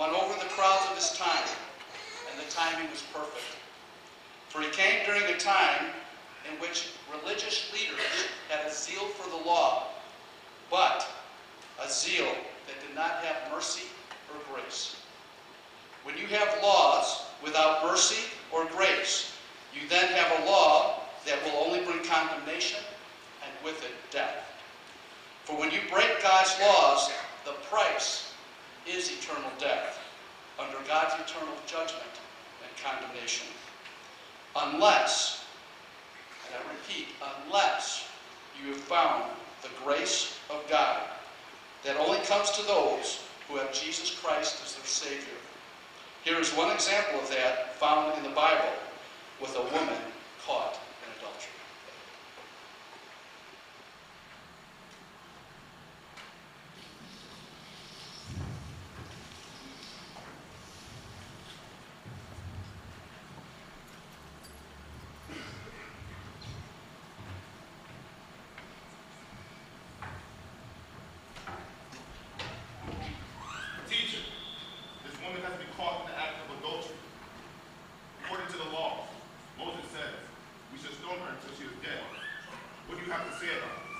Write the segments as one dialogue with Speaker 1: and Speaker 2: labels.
Speaker 1: won over the crowds of his time, and the timing was perfect. For he came during a time in which religious leaders had a zeal for the law, but a zeal that did not have mercy or grace. When you have laws without mercy or grace, you then have a law that will only bring condemnation and with it death. For when you break God's laws, the price is eternal death under God's eternal judgment and condemnation. Unless, and I repeat, unless you have found the grace of God that only comes to those who have Jesus Christ as their Savior. Here is one example of that found in the Bible with a woman caught in adultery.
Speaker 2: Teacher, this woman has been caught in the act of adultery. According to the law, Moses says we should stone her until she is dead. What do you have to say about this?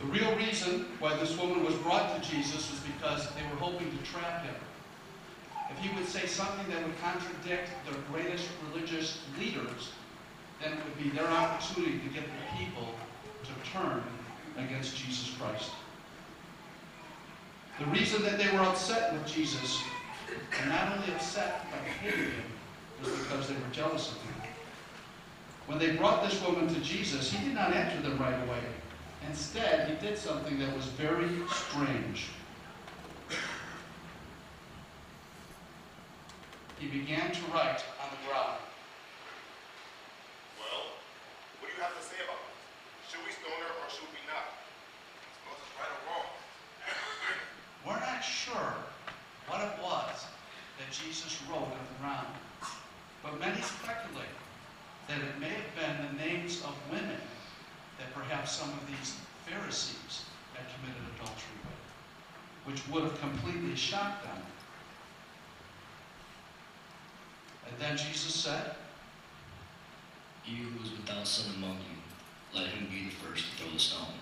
Speaker 1: The real reason why this woman was brought to Jesus was because they were hoping to trap him. If he would say something that would contradict their greatest religious leaders, then it would be their opportunity to get the people to turn against Jesus Christ. The reason that they were upset with Jesus, and not only upset but hated him, was because they were jealous of him. When they brought this woman to Jesus, he did not answer them right away. Instead, he did something that was very strange. He began to write on the ground.
Speaker 2: Well, what do you have to say about this? Should we stone her or should we not? Is Moses right or wrong?
Speaker 1: We're not sure what it was that Jesus wrote on the ground, but many speculate that it may have been the names of women that perhaps some of these Pharisees had committed adultery with, which would have completely shocked them. And then Jesus said,
Speaker 3: He who is without sin among you, let him be the first to throw the stone.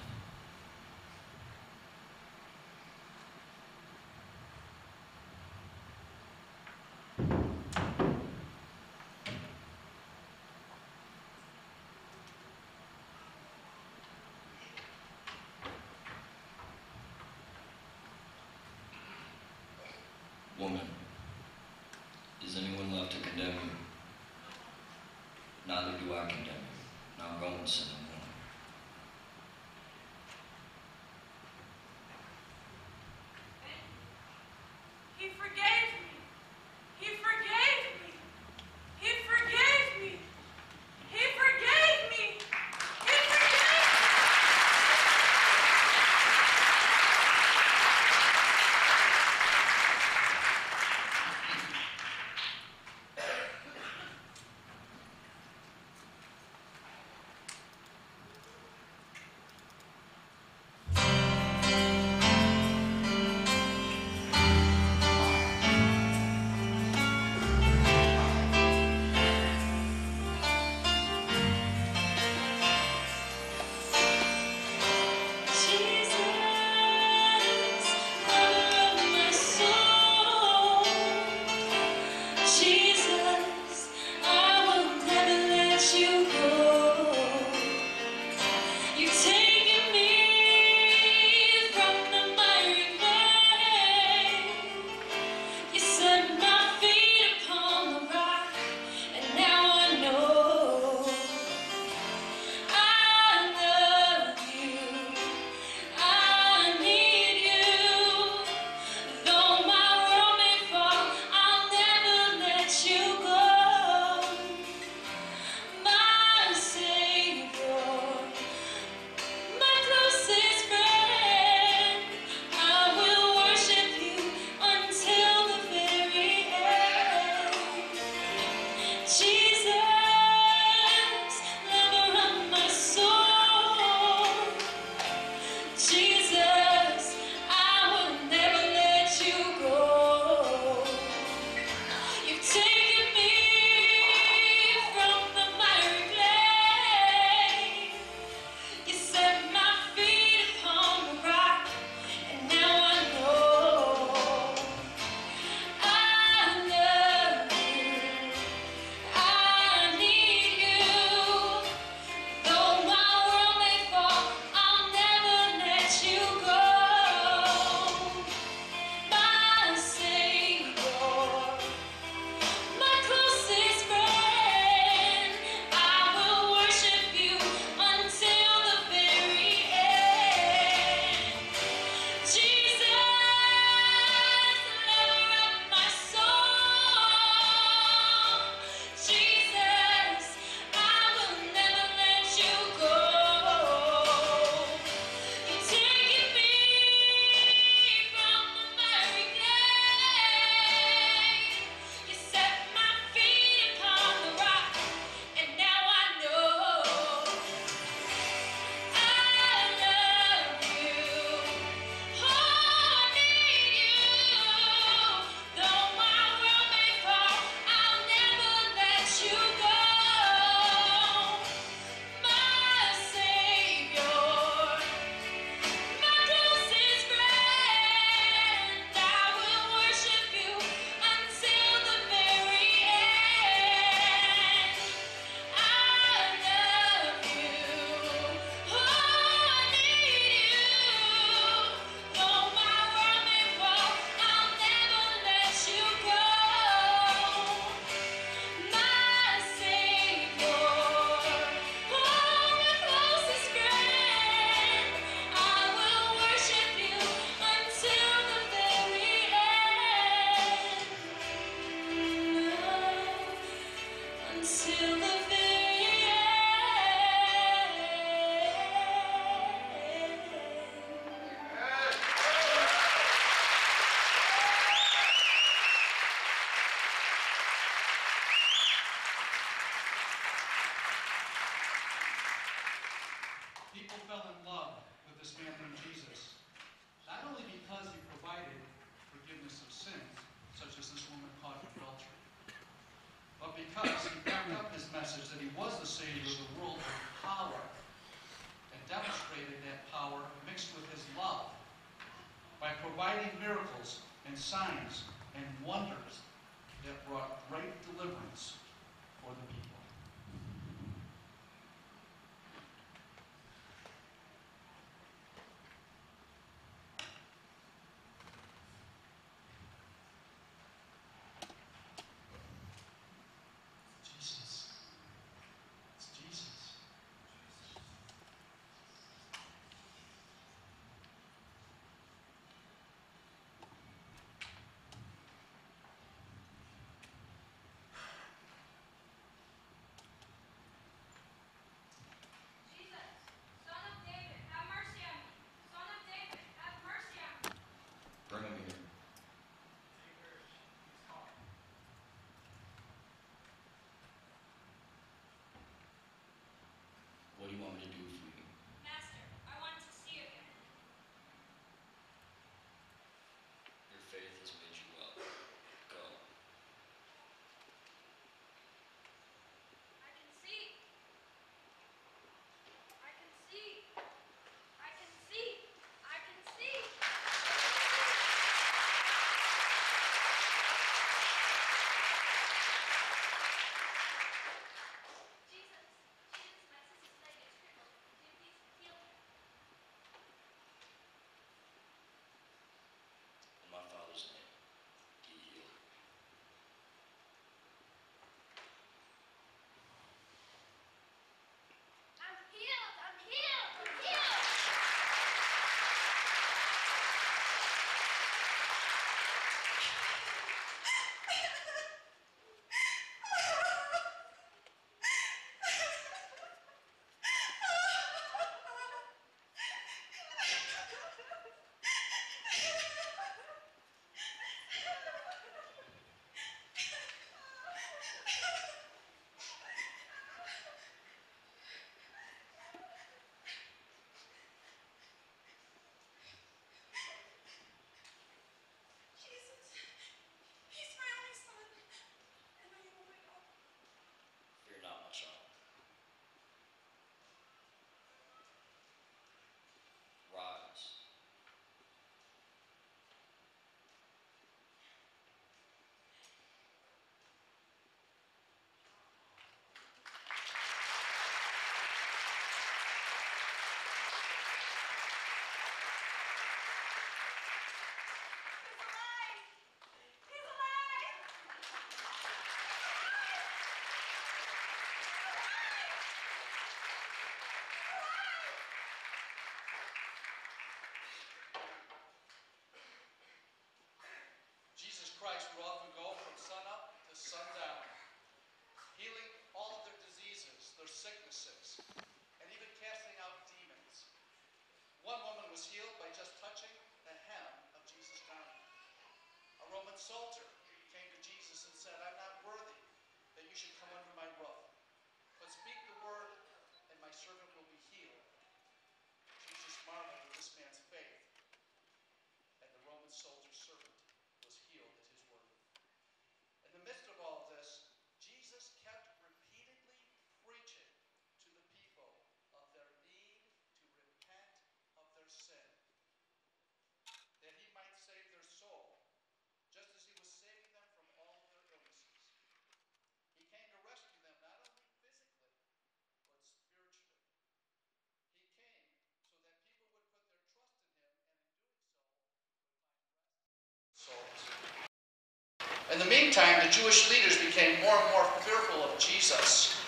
Speaker 1: Meantime, the Jewish leaders became more and more fearful of Jesus,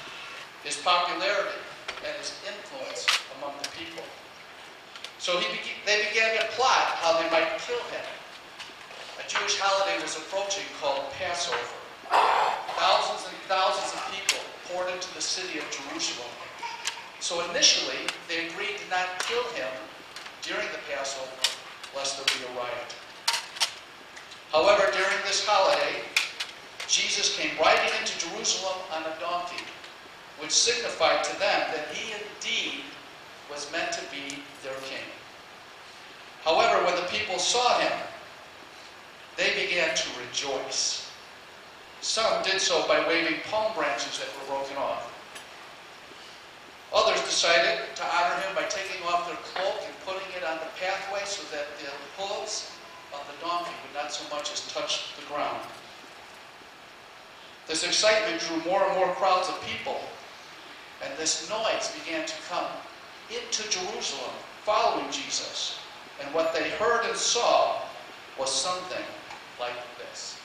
Speaker 1: his popularity, and his influence among the people. So began, they began to plot how they might kill him. A Jewish holiday was approaching called Passover. Thousands and thousands of people poured into the city of Jerusalem. So initially, they agreed to not kill him during the Passover, lest there be a riot. However, during this holiday, Jesus came riding into Jerusalem on a donkey, which signified to them that he indeed was meant to be their king. However, when the people saw him, they began to rejoice. Some did so by waving palm branches that were broken off. Others decided to honor him by taking off their cloak and putting it on the pathway so that the hooves of the donkey would not so much as touch the ground. This excitement drew more and more crowds of people, and this noise began to come into Jerusalem following Jesus. And what they heard and saw was something like this.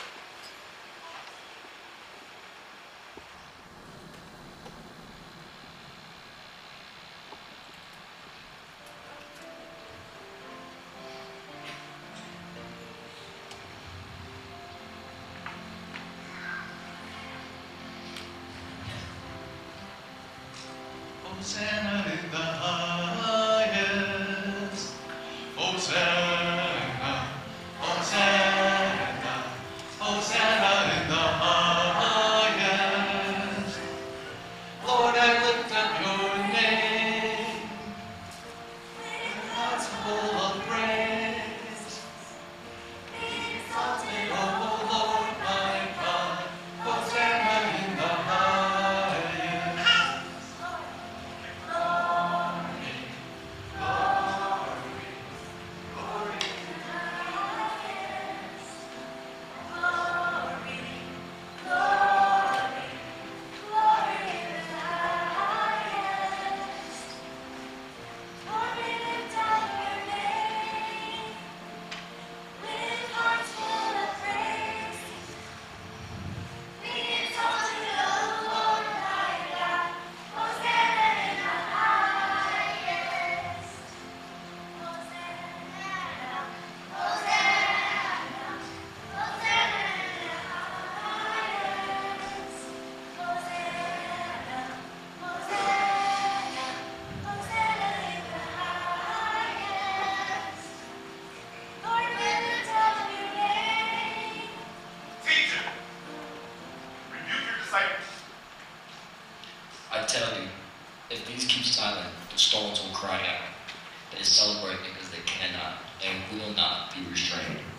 Speaker 3: Will not be restrained.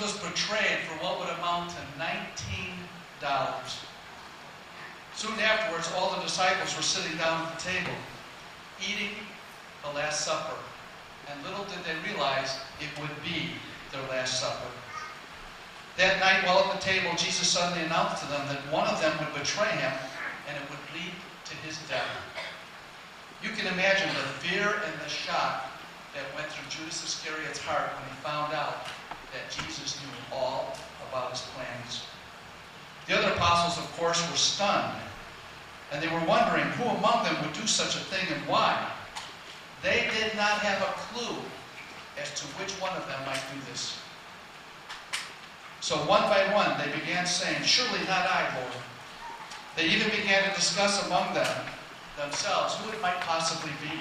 Speaker 1: Was betrayed for what would amount to $19. Soon afterwards, all the disciples were sitting down at the table, eating the Last Supper. And little did they realize it would be their Last Supper. That night, while at the table, Jesus suddenly announced to them that one of them would betray him and it would lead to his death. You can imagine the fear and the shock that went through Judas Iscariot's heart when he found out that Jesus knew all about his plans. The other apostles, of course, were stunned, and they were wondering who among them would do such a thing and why. They did not have a clue as to which one of them might do this. So one by one, they began saying, Surely not I, Lord. They even began to discuss among them themselves who it might possibly be.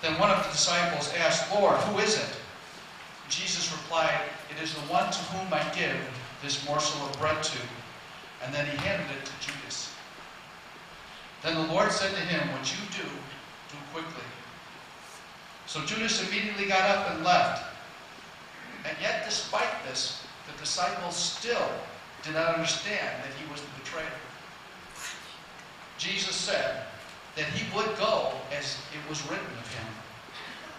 Speaker 1: Then one of the disciples asked, Lord, who is it? Jesus replied, It is the one to whom I give this morsel of bread to. And then he handed it to Judas. Then the Lord said to him, What you do, do quickly. So Judas immediately got up and left. And yet, despite this, the disciples still did not understand that he was the betrayer. Jesus said that he would go as it was written of him.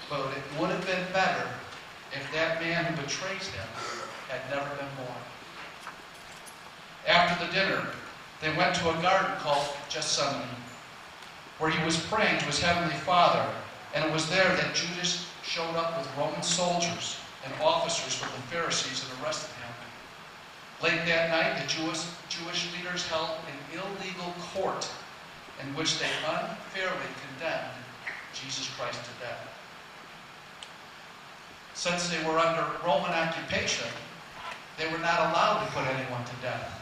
Speaker 1: But it would have been better if that man who betrays him had never been born. After the dinner, they went to a garden called Gethsemane, where he was praying to his heavenly Father, and it was there that Judas showed up with Roman soldiers and officers from the Pharisees and arrested him. Late that night, the Jewish, Jewish leaders held an illegal court in which they unfairly condemned Jesus Christ to death. Since they were under Roman occupation, they were not allowed to put anyone to death.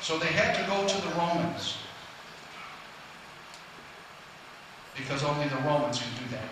Speaker 1: So they had to go to the Romans. Because only the Romans could do that.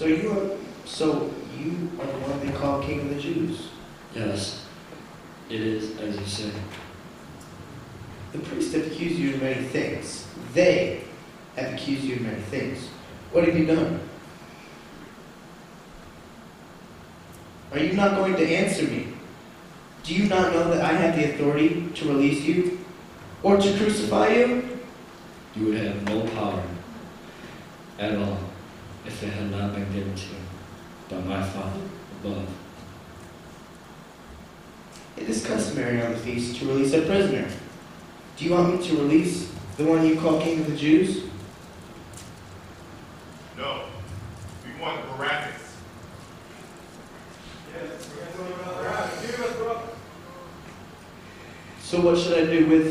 Speaker 4: So you are, so you are the one they call King of the Jews.
Speaker 3: Yes, it is, as you say.
Speaker 4: The priests have accused you of many things. They have accused you of many things. What have you done? Are you not going to answer me? Do you not know that I have the authority to release you or to crucify you?
Speaker 5: You would have no power at all if it had not been given to you by my Father above.
Speaker 4: It is customary on the feast to release a prisoner. Do you want me to release the one you call King of the Jews?
Speaker 6: No. We want Barabbas.
Speaker 4: So what should I do with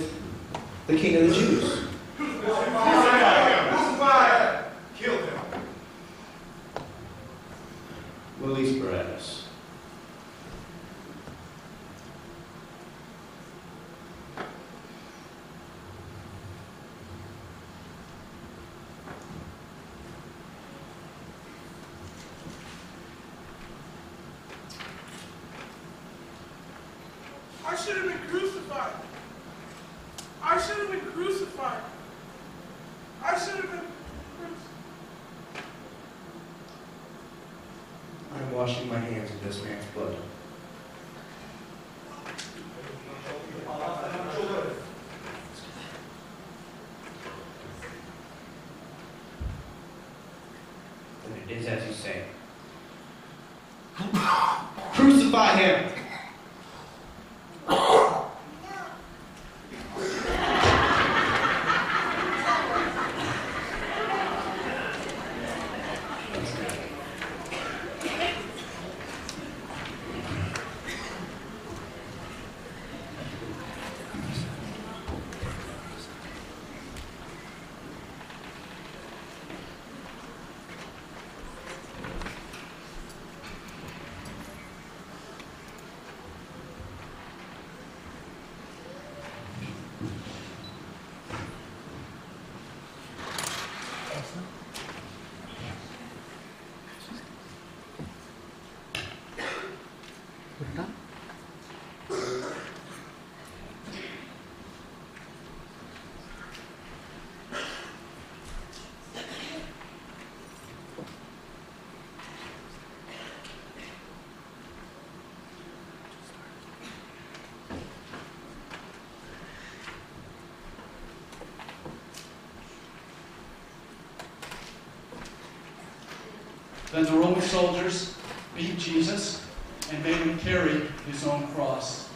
Speaker 4: The
Speaker 1: Roman soldiers beat Jesus and made him carry his own cross.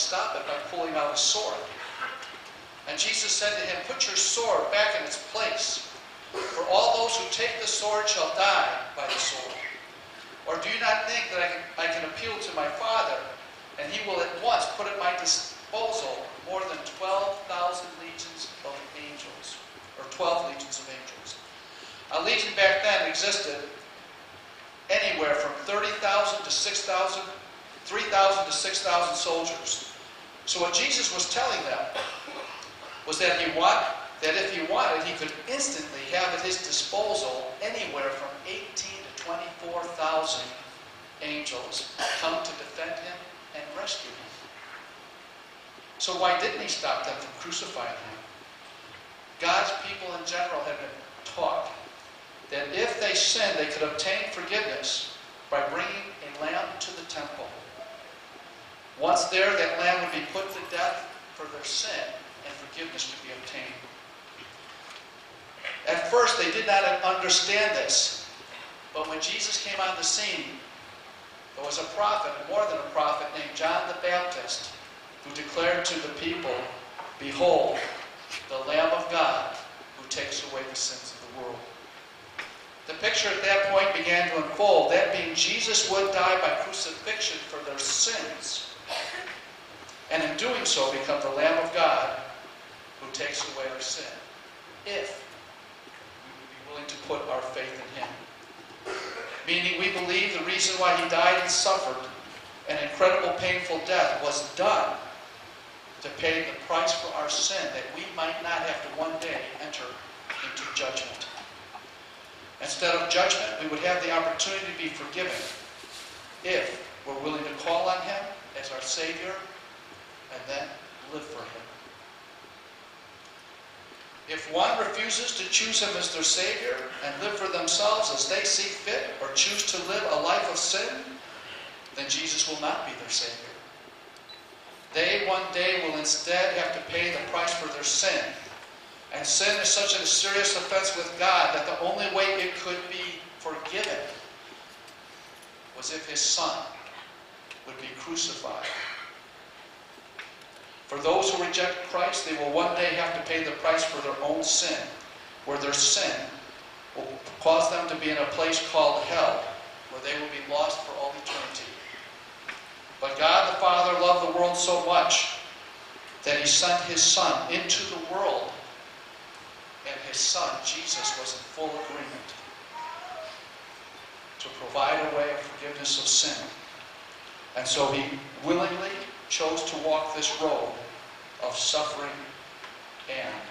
Speaker 1: stop it by pulling out a sword. And Jesus said to him, Put your sword back in its place, for all those who take the sword shall die by the sword. Or do you not think that I can, I can appeal to my Father, and he will at once put at my disposal more than 12,000 legions of angels, or 12 legions of angels? A legion back then existed anywhere from 30,000 to 6,000, 3,000 to 6,000 soldiers. So what Jesus was telling them was that he want, that if he wanted, he could instantly have at his disposal anywhere from 18 to 24,000 angels come to defend him and rescue him. So why didn't he stop them from crucifying him? God's people in general have been taught that if they sinned, they could obtain forgiveness by bringing a lamb to the temple. Once there, that lamb would be put to death for their sin, and forgiveness could be obtained. At first, they did not understand this, but when Jesus came on the scene, there was a prophet, more than a prophet, named John the Baptist, who declared to the people, Behold, the Lamb of God who takes away the sins of the world. The picture at that point began to unfold, that being Jesus would die by crucifixion for their sins, and in doing so become the Lamb of God who takes away our sin, if we would be willing to put our faith in Him. Meaning we believe the reason why He died and suffered an incredible painful death was done to pay the price for our sin that we might not have to one day enter into judgment. Instead of judgment, we would have the opportunity to be forgiven if we're willing to call on Him as our Savior and then live for Him. If one refuses to choose Him as their Savior and live for themselves as they see fit or choose to live a life of sin, then Jesus will not be their Savior. They one day will instead have to pay the price for their sin. And sin is such a serious offense with God that the only way it could be forgiven was if His Son would be crucified. For those who reject Christ, they will one day have to pay the price for their own sin, where their sin will cause them to be in a place called hell, where they will be lost for all eternity. But God the Father loved the world so much that He sent His Son into the world, and His Son, Jesus, was in full agreement to provide a way of forgiveness of sin. And so He willingly chose to walk this road of suffering and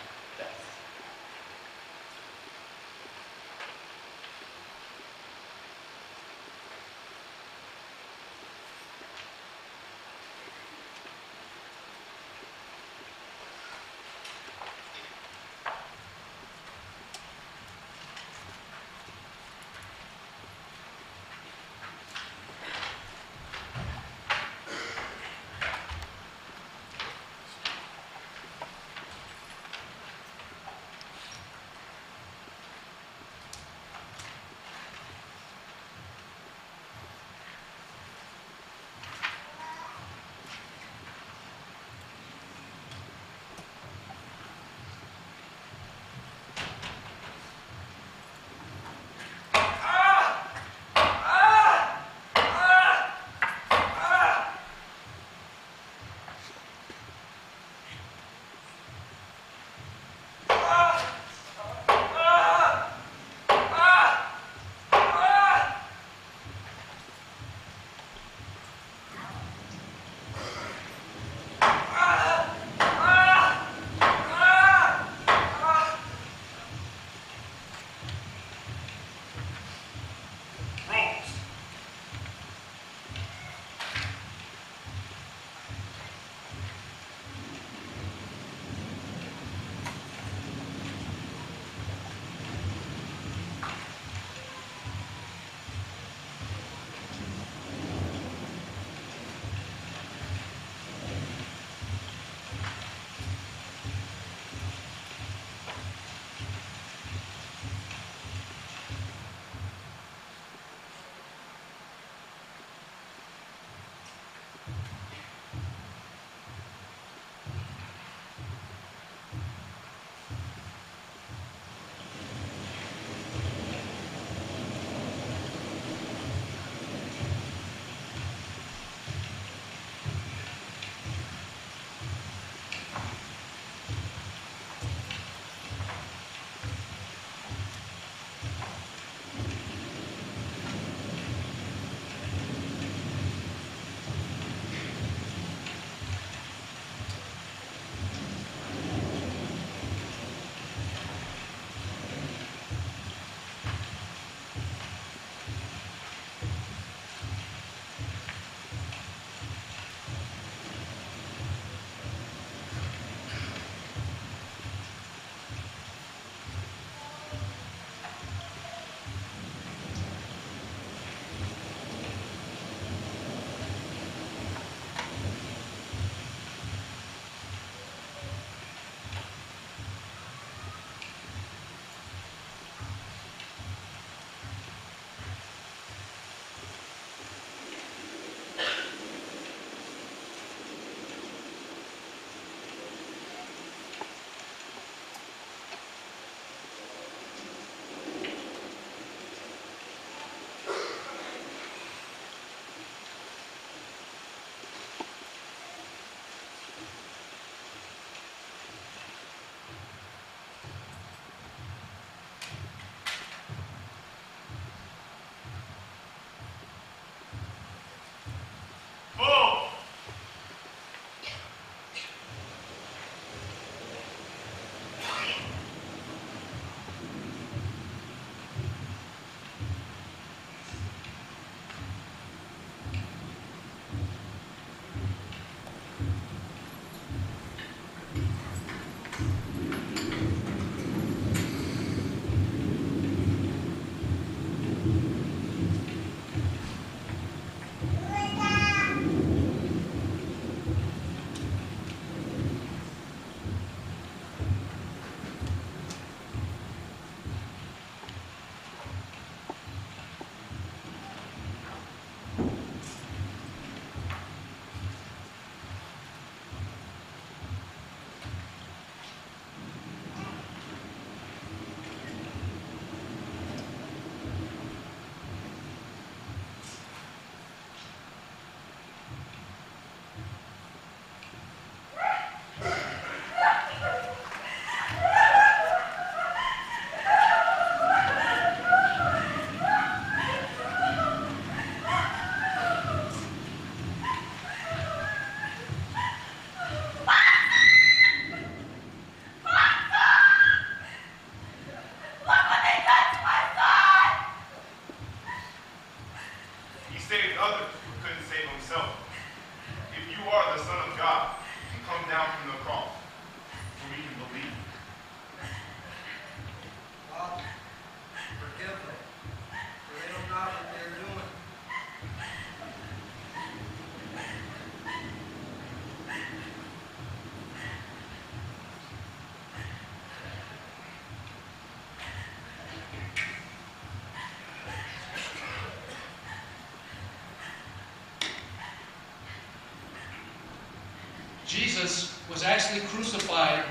Speaker 1: was actually crucified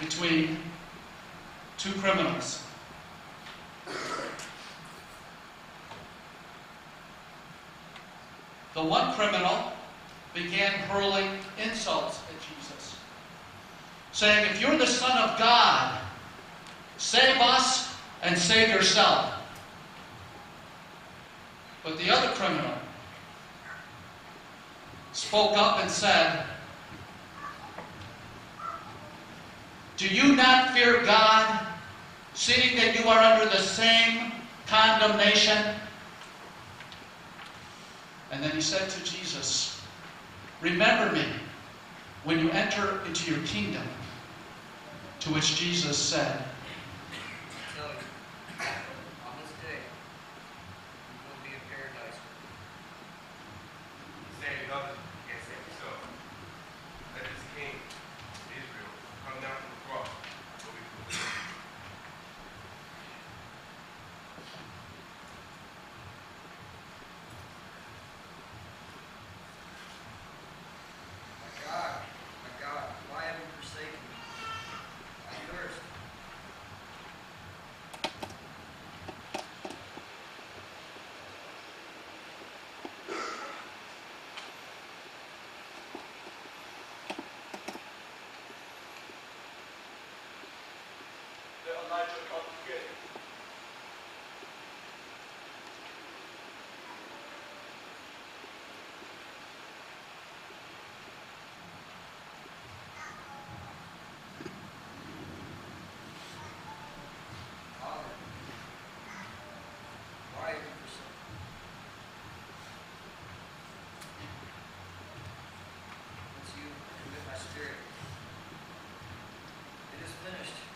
Speaker 1: between two criminals. The one criminal began hurling insults at Jesus, saying, If you're the Son of God, save us and save yourself. But the other criminal spoke up and said, Do you not fear God, seeing that you are under the same condemnation? And then he said to Jesus, Remember me when you enter into your kingdom. To which Jesus said,
Speaker 7: I tell you, on this day, you will be in paradise.
Speaker 2: Saying nothing, can't save yourself. Let this king, Israel, come down from the cross so we can believe.
Speaker 7: My God, my God, why have you forsaken me? I thirst.
Speaker 2: Him.
Speaker 7: Father, why have you my spirit. It is finished.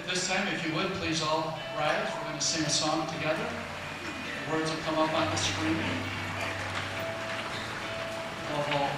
Speaker 1: At this time, if you would, please all rise. We're going to sing a song together. The words will come up on the screen. Above all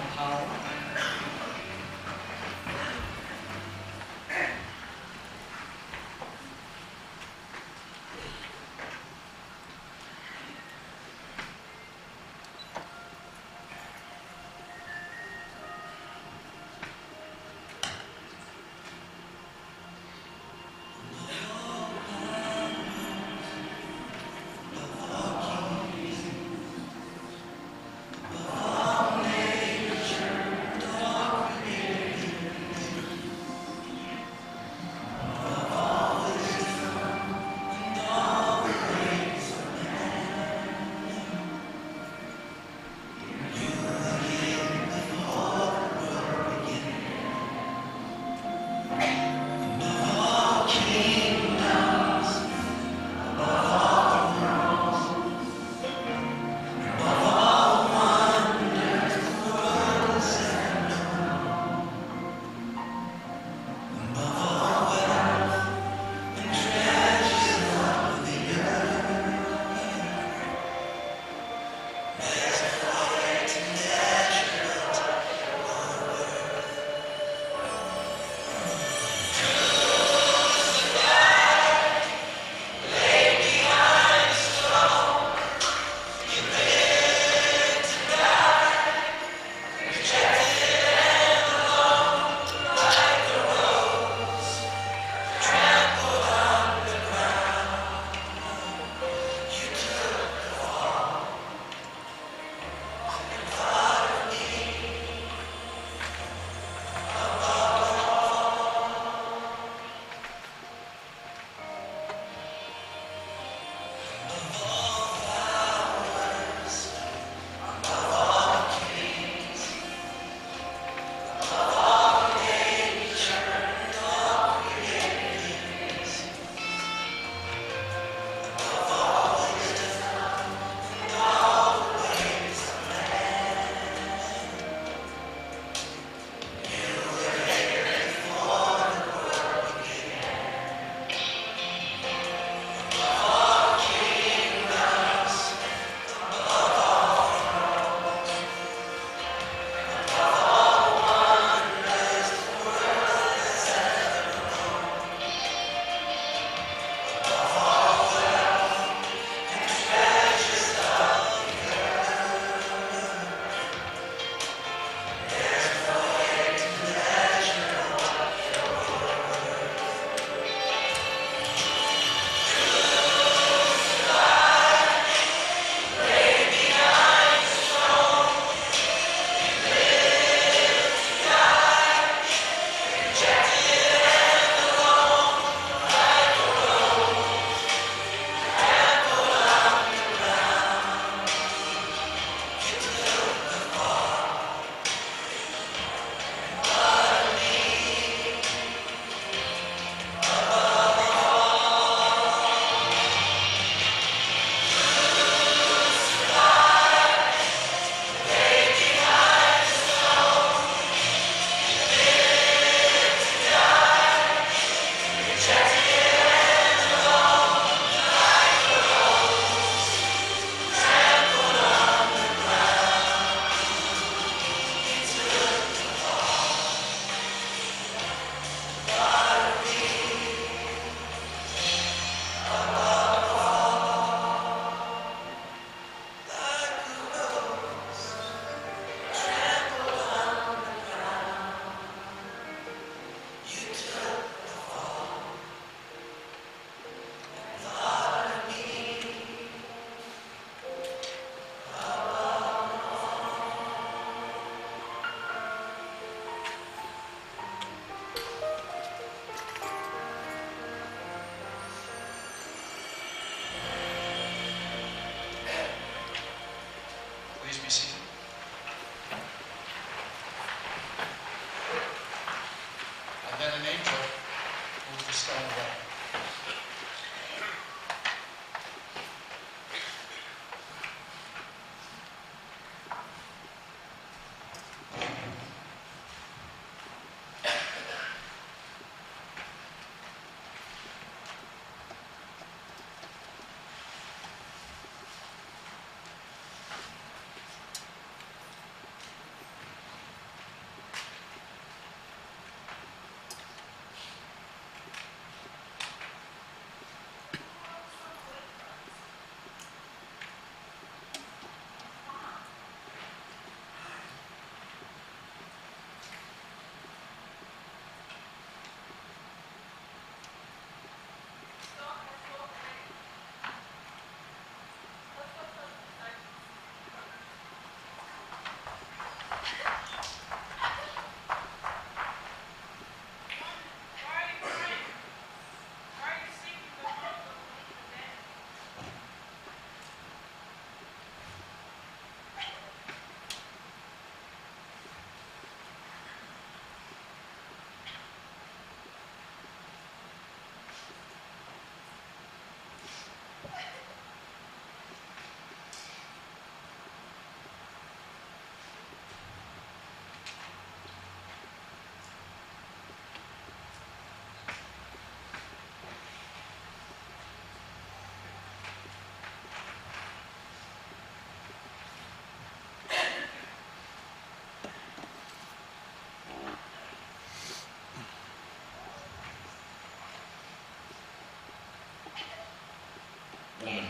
Speaker 3: woman,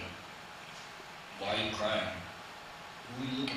Speaker 3: why are you crying? Who are you looking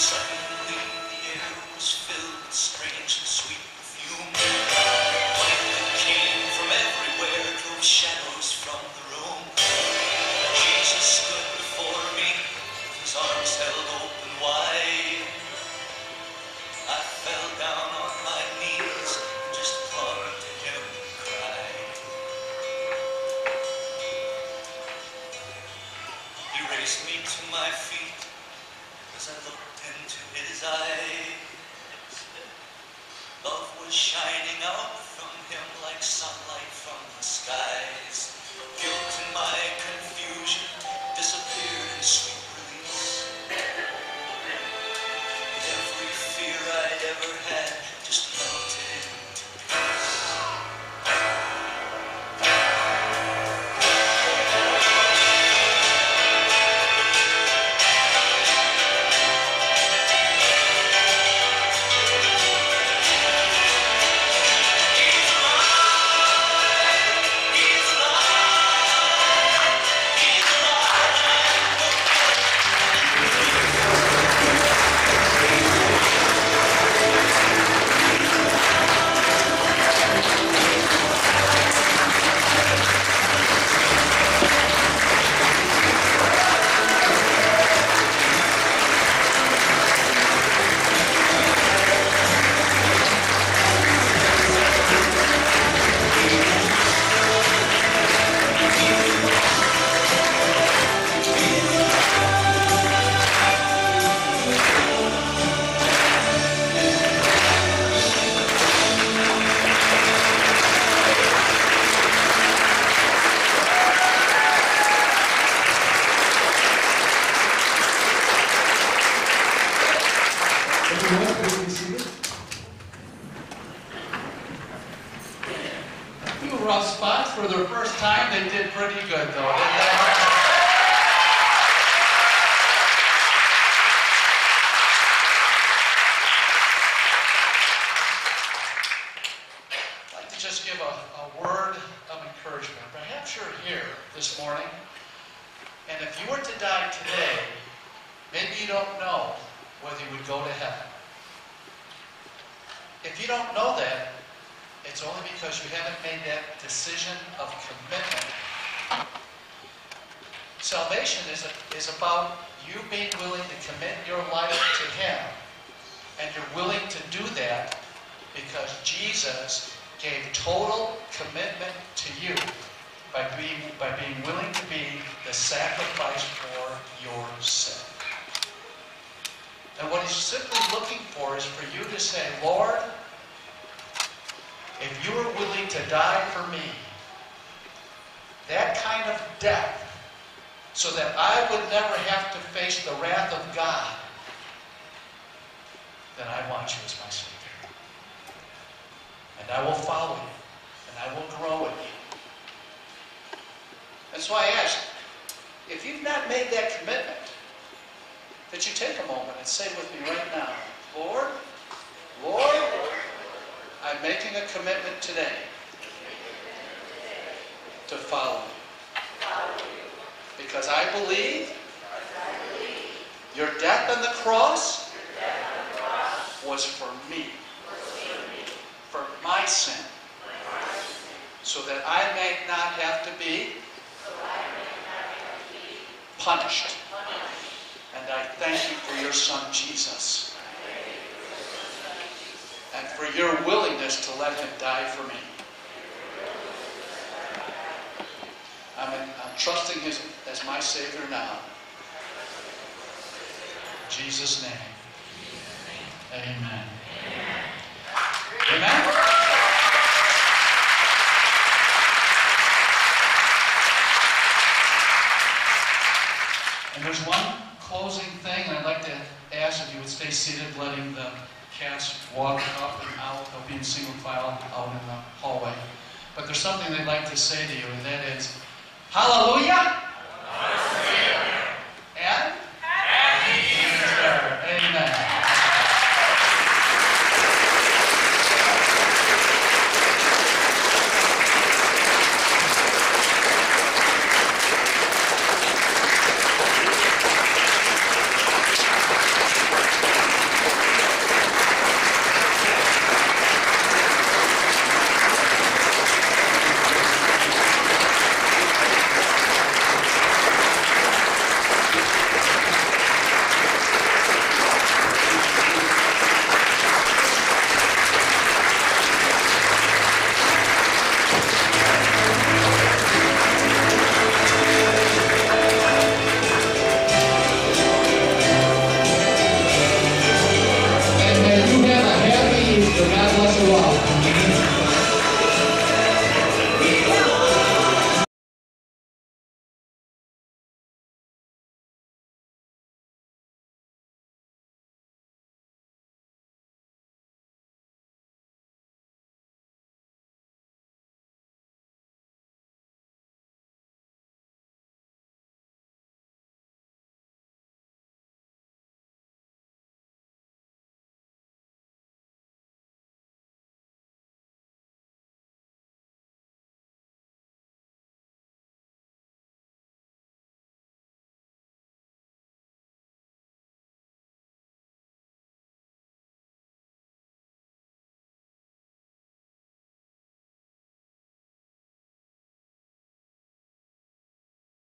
Speaker 1: Yes. they did pretty good, though. as my Savior now. In Jesus' name. Amen. Amen. And there's one closing thing, and I'd like to ask if you would stay seated, letting the cats walk up and out. They'll be in single file out in the hallway. But there's something they'd like to say to you, and that is, Hallelujah!